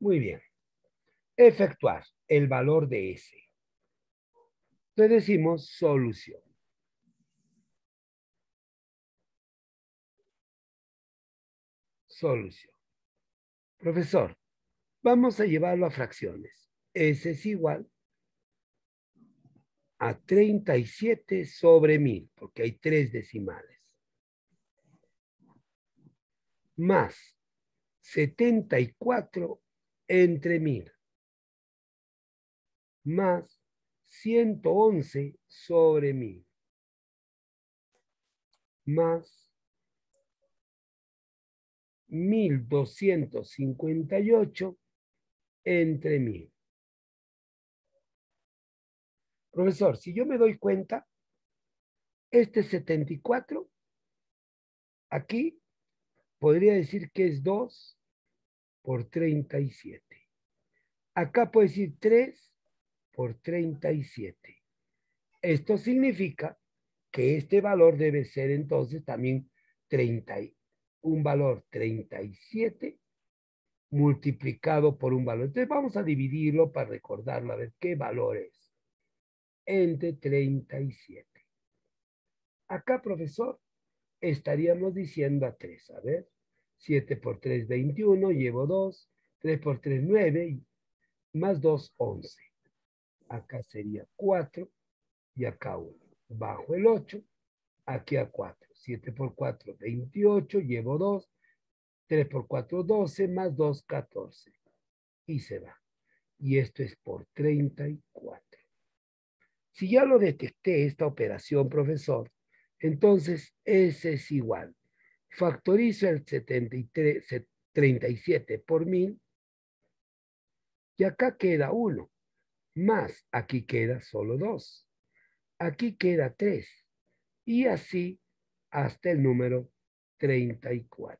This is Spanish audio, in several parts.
Muy bien. Efectuar el valor de S. Entonces decimos solución. Solución. Profesor, vamos a llevarlo a fracciones. S es igual a 37 sobre 1000, porque hay tres decimales. Más 74 entre 1000. Más 111 sobre 1000. Más 1258 entre 1000. Profesor, si yo me doy cuenta, este 74, aquí podría decir que es 2 por 37. Acá puedo decir 3 por 37. Esto significa que este valor debe ser entonces también 30, un valor 37 multiplicado por un valor. Entonces vamos a dividirlo para recordarlo, a ver qué valor es entre 37. Acá, profesor, estaríamos diciendo a 3. A ver, 7 por 3, 21, llevo 2, 3 por 3, 9, más 2, 11. Acá sería 4 y acá 1. Bajo el 8, aquí a 4. 7 por 4, 28, llevo 2, 3 por 4, 12, más 2, 14. Y se va. Y esto es por 34. Si ya lo detecté esta operación, profesor, entonces S es igual. Factorizo el 73, 37 por 1000 y acá queda 1. Más, aquí queda solo 2. Aquí queda 3. Y así hasta el número 34.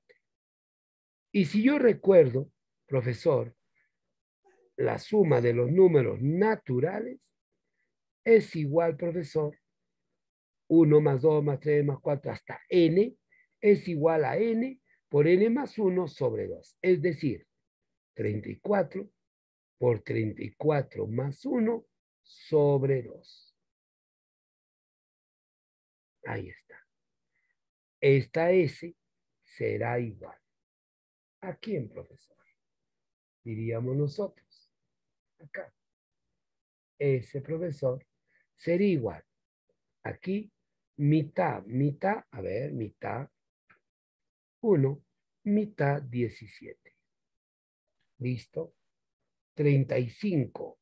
Y si yo recuerdo, profesor, la suma de los números naturales es igual, profesor, 1 más 2 más 3 más 4 hasta n es igual a n por n más 1 sobre 2. Es decir, 34 por 34 más 1 sobre 2. Ahí está. Esta S será igual. ¿A quién, profesor? Diríamos nosotros. Acá. Ese profesor sería igual. Aquí, mitad, mitad, a ver, mitad, 1, mitad 17. ¿Listo? 35.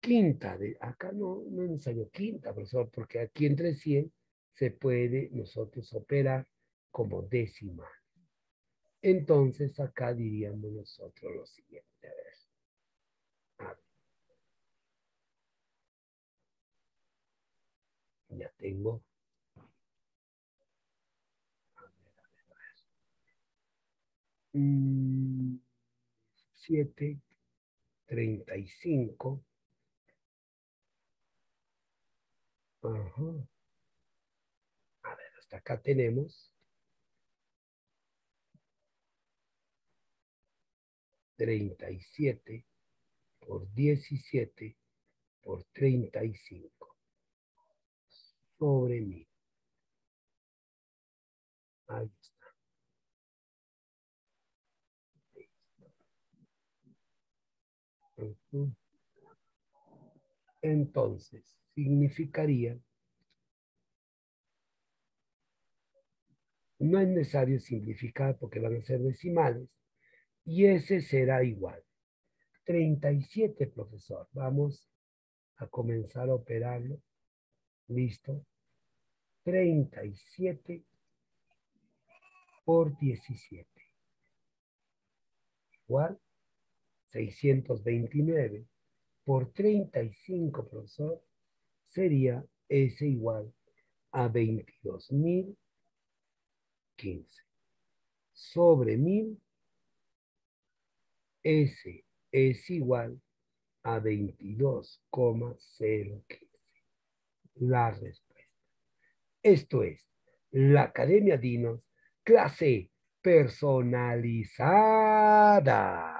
Quinta de, acá no, no es necesario quinta, profesor, porque aquí entre 100 se puede nosotros operar como decimal. Entonces acá diríamos nosotros lo siguiente. A ver. Ya tengo. A ver, a ver, a ver. Mm, 7, 35. Ajá. A ver, hasta acá tenemos. 37 por 17 por 35 sobre mí está. Entonces, significaría, no es necesario simplificar porque van a ser decimales, y ese será igual. 37, profesor. Vamos a comenzar a operarlo. Listo. 37 por 17. Igual 629 por 35, profesor, sería S igual a 22.015. Sobre 1000, S es igual a 22,015 la respuesta. Esto es, la Academia Dinos, clase personalizada.